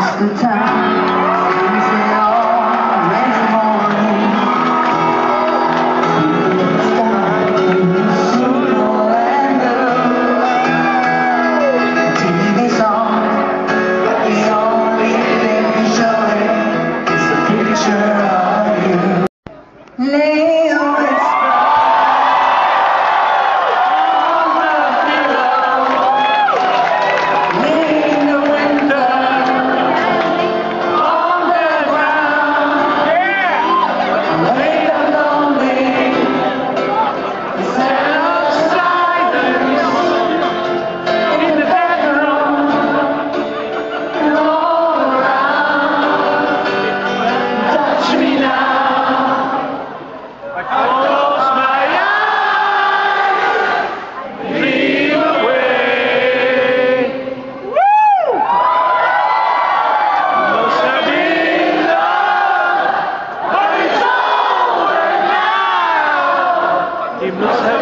the time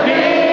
now.